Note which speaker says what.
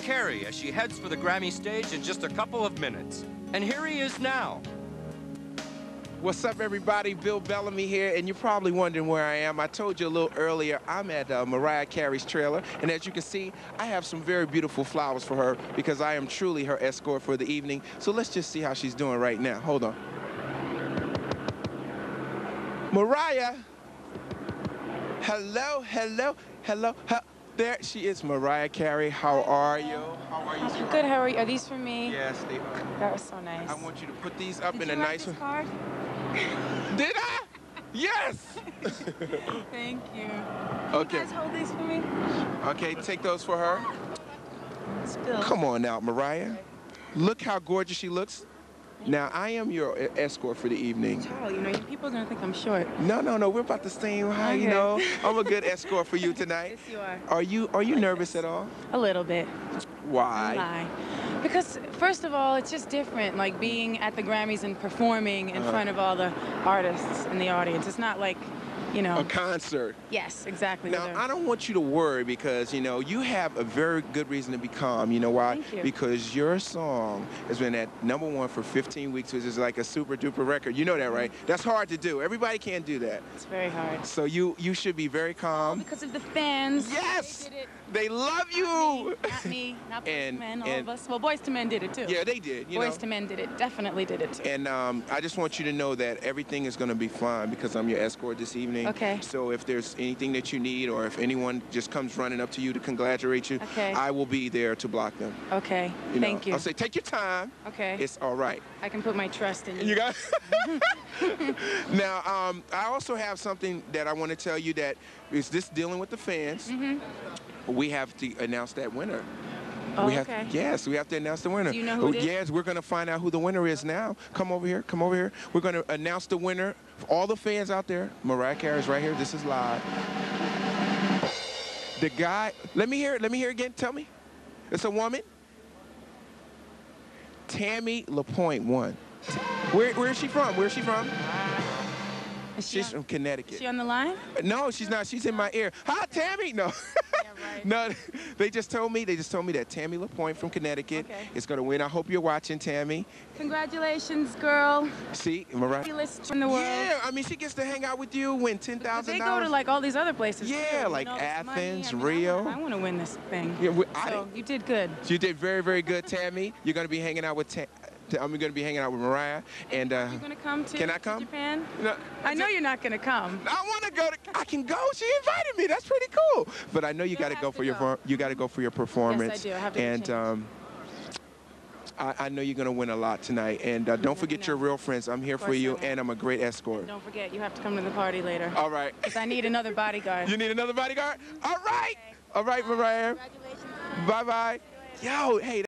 Speaker 1: Carey as she heads for the Grammy stage in just a couple of minutes. And here he is now.
Speaker 2: What's up, everybody? Bill Bellamy here, and you're probably wondering where I am. I told you a little earlier, I'm at uh, Mariah Carey's trailer, and as you can see, I have some very beautiful flowers for her because I am truly her escort for the evening. So let's just see how she's doing right now. Hold on. Mariah! Hello, hello, hello. Huh. There she is, Mariah Carey. How are you? How are you?
Speaker 3: I'm good. How are you? Are these for me?
Speaker 2: Yes, they are.
Speaker 3: That was so nice.
Speaker 2: I want you to put these up
Speaker 3: Did
Speaker 2: in a nice one.
Speaker 3: card?
Speaker 2: Did I? Yes.
Speaker 3: Thank you.
Speaker 2: Okay.
Speaker 3: You guys hold these for me?
Speaker 2: Okay, take those for her.
Speaker 3: Still.
Speaker 2: Come on now, Mariah. Look how gorgeous she looks. Now, I am your escort for the evening.
Speaker 3: Tall, you know, people are gonna think I'm short.
Speaker 2: No, no, no, we're about the same height, you know. I'm a good escort for you tonight.
Speaker 3: Yes, you are.
Speaker 2: Are you are you nervous at all?
Speaker 3: A little bit.
Speaker 2: Why?
Speaker 3: Lie. Because first of all, it's just different, like being at the Grammys and performing in
Speaker 2: Uh-huh.
Speaker 3: front of all the artists in the audience. It's not like, you know.
Speaker 2: A concert.
Speaker 3: Yes, exactly.
Speaker 2: Now, I don't want you to worry because, you know, you have a very good reason to be calm. You know why?
Speaker 3: Thank you.
Speaker 2: Because your song has been at number one for 15 weeks, which is like a super duper record. You know that, right? That's hard to do. Everybody can't do that.
Speaker 3: It's very hard.
Speaker 2: So you you should be very calm.
Speaker 3: Because of the fans.
Speaker 2: Yes!
Speaker 3: They.
Speaker 2: They love
Speaker 3: Not
Speaker 2: you.
Speaker 3: me, not me, not Boys
Speaker 2: And-
Speaker 3: to Men, all
Speaker 2: and-
Speaker 3: of us. Well, Boyz II Men did it too.
Speaker 2: Yeah, they did. You
Speaker 3: Boys
Speaker 2: know.
Speaker 3: to Men did it. Definitely did it too.
Speaker 2: And um, I just want you to know that everything is going to be fine because I'm your escort this evening.
Speaker 3: Okay.
Speaker 2: So if there's anything that you need or if anyone just comes running up to you to congratulate you,
Speaker 3: Okay.
Speaker 2: I will be there to block them.
Speaker 3: okay.
Speaker 2: You know.
Speaker 3: Thank you.
Speaker 2: I'll say, take your time.
Speaker 3: okay.
Speaker 2: It's all right.
Speaker 3: I can put my trust in you.
Speaker 2: You got Now, um, I also have something that I want to tell you that is this dealing with the fans.
Speaker 3: Mm-hmm.
Speaker 2: We have to announce that winner.
Speaker 3: Oh,
Speaker 2: we have,
Speaker 3: okay.
Speaker 2: Yes, we have to announce the winner.
Speaker 3: Do you know who oh, is?
Speaker 2: Yes, we're going to find out who the winner is now. Come over here. Come over here. We're going to announce the winner. For all the fans out there, Mariah Carey's right here. This is live. The guy. Let me hear it. Let me hear it again. Tell me. It's a woman. Tammy Lapointe won. Where, where is she from? Where is she from?
Speaker 3: Is she,
Speaker 2: She's
Speaker 3: on,
Speaker 2: from Connecticut.
Speaker 3: is she on the line?
Speaker 2: No, she's not. She's in my ear. Hi, Tammy. No.
Speaker 3: right.
Speaker 2: no, they just told me. They just told me that Tammy Lapointe from Connecticut
Speaker 3: Okay.
Speaker 2: is going to win. I hope you're watching, Tammy.
Speaker 3: Congratulations, girl.
Speaker 2: See, Mariah.
Speaker 3: Fabulous in the world.
Speaker 2: Yeah, I mean, she gets to hang out with you, win ten
Speaker 3: But
Speaker 2: thousand
Speaker 3: they go to like all these other places.
Speaker 2: Yeah,
Speaker 3: too,
Speaker 2: like
Speaker 3: win all this money.
Speaker 2: Athens,
Speaker 3: I mean,
Speaker 2: Rio.
Speaker 3: I want to win this thing.
Speaker 2: Yeah, we-
Speaker 3: so
Speaker 2: didn't-
Speaker 3: you did good.
Speaker 2: You did very, very good, Tammy. You're going to be hanging out with. Ta- I'm going to be hanging out with Mariah, and uh,
Speaker 3: You gonna come to,
Speaker 2: Can I
Speaker 3: to
Speaker 2: come?
Speaker 3: Japan?
Speaker 2: no,
Speaker 3: I know you're not gonna come.
Speaker 2: I want to go to. I can go. She invited me. That's pretty cool. But I know you
Speaker 3: You'll
Speaker 2: got to go for your.
Speaker 3: go.
Speaker 2: You got to go for your performance.
Speaker 3: Yes, I do. I have to
Speaker 2: And um, I, I know you're gonna win a lot tonight. And uh, don't forget your real friends. I'm here for you, and I'm a great escort.
Speaker 3: Don't forget, you have to come to the party later.
Speaker 2: All right.
Speaker 3: Because I need another bodyguard.
Speaker 2: You need another bodyguard? All right. All right, Mariah.
Speaker 3: Congratulations.
Speaker 2: Bye bye. Yo, hey.